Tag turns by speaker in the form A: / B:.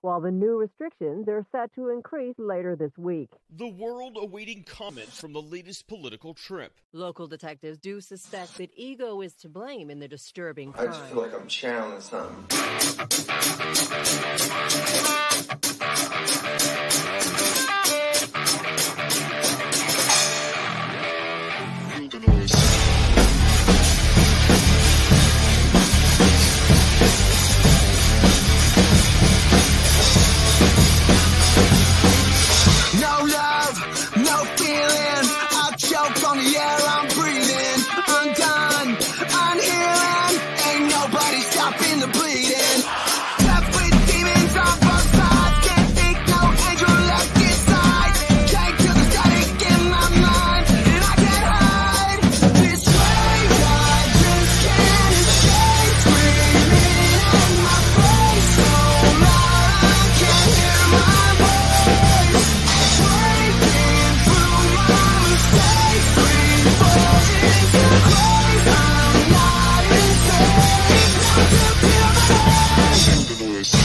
A: while the new restrictions are set to increase later this week.
B: The world awaiting comment from the latest political trip.
C: Local detectives do suspect that ego is to blame in the disturbing crime.
D: I just feel like I'm channeling something.
E: On the air I'm breathing. I'm done, I'm healing. Ain't nobody stopping the bleeding. Revolution.